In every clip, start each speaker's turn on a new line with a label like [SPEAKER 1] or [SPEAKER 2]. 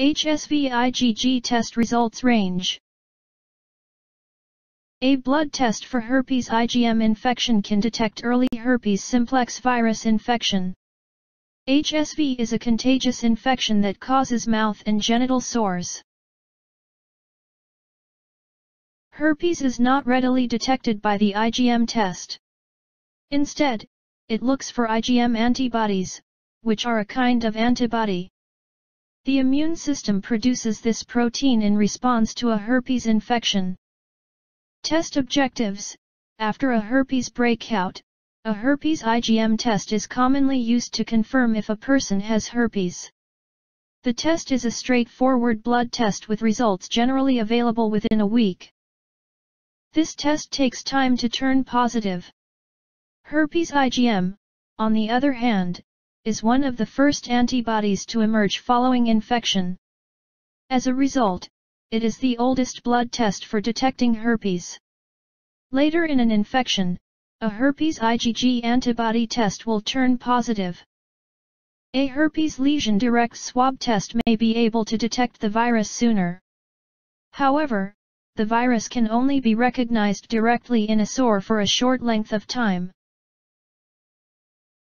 [SPEAKER 1] HSV IgG test results range. A blood test for herpes IgM infection can detect early herpes simplex virus infection. HSV is a contagious infection that causes mouth and genital sores. Herpes is not readily detected by the IgM test. Instead, it looks for IgM antibodies, which are a kind of antibody. The immune system produces this protein in response to a herpes infection. Test objectives After a herpes breakout, a herpes IgM test is commonly used to confirm if a person has herpes. The test is a straightforward blood test with results generally available within a week. This test takes time to turn positive. Herpes IgM, on the other hand, is one of the first antibodies to emerge following infection. As a result, it is the oldest blood test for detecting herpes. Later in an infection, a herpes IgG antibody test will turn positive. A herpes lesion direct swab test may be able to detect the virus sooner. However, the virus can only be recognized directly in a sore for a short length of time.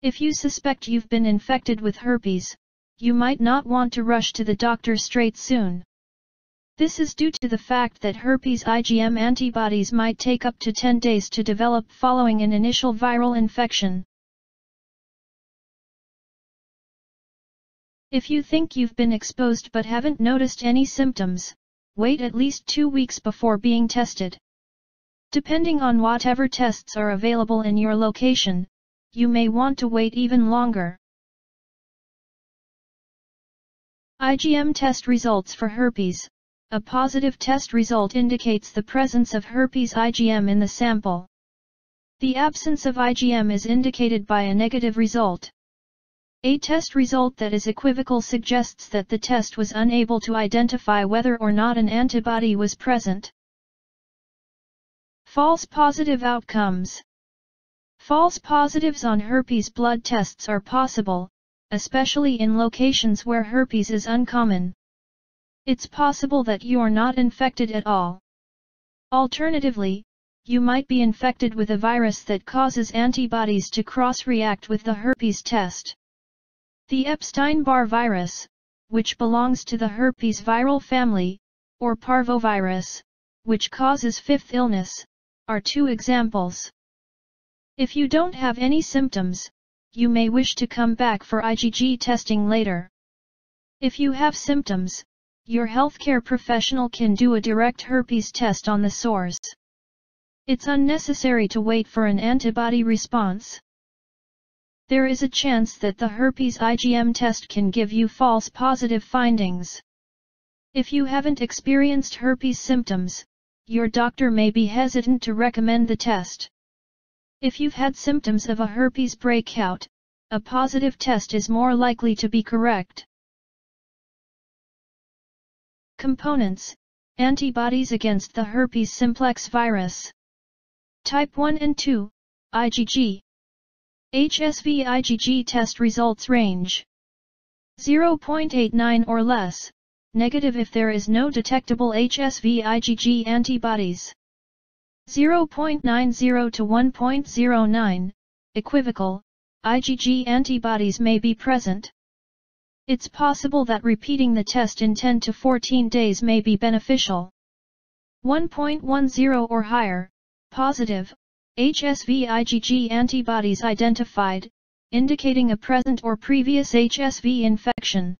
[SPEAKER 1] If you suspect you've been infected with herpes, you might not want to rush to the doctor straight soon. This is due to the fact that herpes IgM antibodies might take up to 10 days to develop following an initial viral infection. If you think you've been exposed but haven't noticed any symptoms, wait at least two weeks before being tested. Depending on whatever tests are available in your location, you may want to wait even longer. IgM test results for herpes. A positive test result indicates the presence of herpes IgM in the sample. The absence of IgM is indicated by a negative result. A test result that is equivocal suggests that the test was unable to identify whether or not an antibody was present. False positive outcomes False positives on herpes blood tests are possible, especially in locations where herpes is uncommon. It's possible that you are not infected at all. Alternatively, you might be infected with a virus that causes antibodies to cross-react with the herpes test. The Epstein-Barr virus, which belongs to the herpes viral family, or parvovirus, which causes fifth illness, are two examples. If you don't have any symptoms, you may wish to come back for IgG testing later. If you have symptoms, your healthcare professional can do a direct herpes test on the sores. It's unnecessary to wait for an antibody response. There is a chance that the herpes IgM test can give you false positive findings. If you haven't experienced herpes symptoms, your doctor may be hesitant to recommend the test. If you've had symptoms of a herpes breakout, a positive test is more likely to be correct. Components Antibodies against the herpes simplex virus. Type 1 and 2, IgG. HSV IgG test results range 0.89 or less, negative if there is no detectable HSV IgG antibodies. 0.90 to 1.09, equivocal, IgG antibodies may be present. It's possible that repeating the test in 10 to 14 days may be beneficial. 1.10 or higher, positive, HSV IgG antibodies identified, indicating a present or previous HSV infection.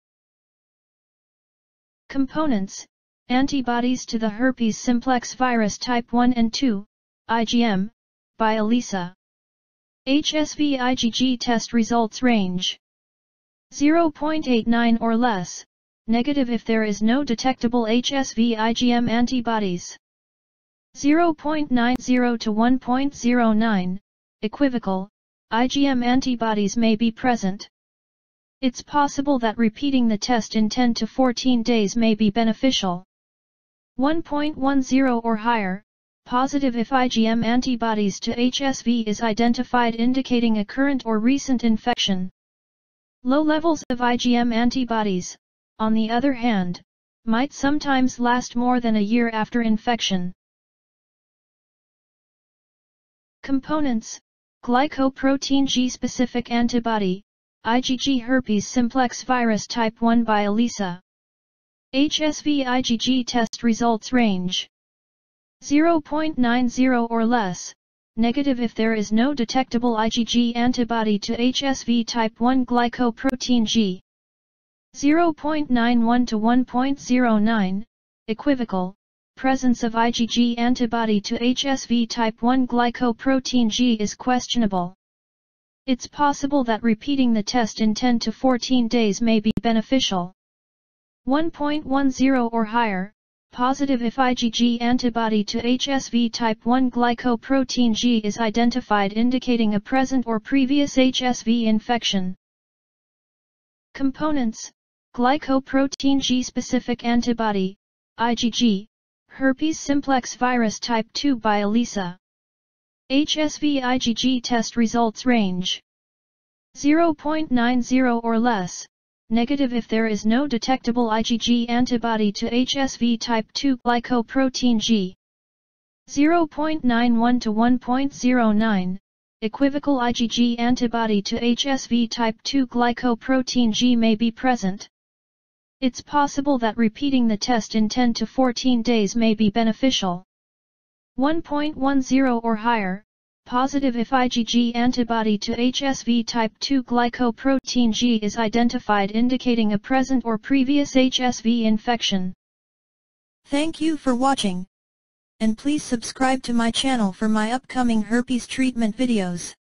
[SPEAKER 1] Components Antibodies to the herpes simplex virus type 1 and 2, IgM, by ELISA. HSV IgG test results range 0.89 or less, negative if there is no detectable HSV IgM antibodies. 0.90 to 1.09, equivocal, IgM antibodies may be present. It's possible that repeating the test in 10 to 14 days may be beneficial. 1.10 or higher, positive if IgM antibodies to HSV is identified indicating a current or recent infection. Low levels of IgM antibodies, on the other hand, might sometimes last more than a year after infection. Components Glycoprotein G-specific antibody, IgG herpes simplex virus type 1 by ELISA. HSV IgG test results range 0.90 or less, negative if there is no detectable IgG antibody to HSV type 1 glycoprotein G. 0.91 to 1.09, equivocal, presence of IgG antibody to HSV type 1 glycoprotein G is questionable. It's possible that repeating the test in 10 to 14 days may be beneficial. 1.10 or higher, positive if IgG antibody to HSV type 1 glycoprotein G is identified indicating a present or previous HSV infection. Components Glycoprotein G specific antibody, IgG, herpes simplex virus type 2 by ELISA. HSV IgG test results range 0.90 or less, negative if there is no detectable IgG antibody to HSV type 2 glycoprotein G. 0.91 to 1.09, equivocal IgG antibody to HSV type 2 glycoprotein G may be present. It's possible that repeating the test in 10 to 14 days may be beneficial. 1.10 or higher, Positive if IgG antibody to HSV type 2 glycoprotein G is identified indicating a present or previous HSV infection.
[SPEAKER 2] Thank you for watching. And please subscribe to my channel for my upcoming herpes treatment videos.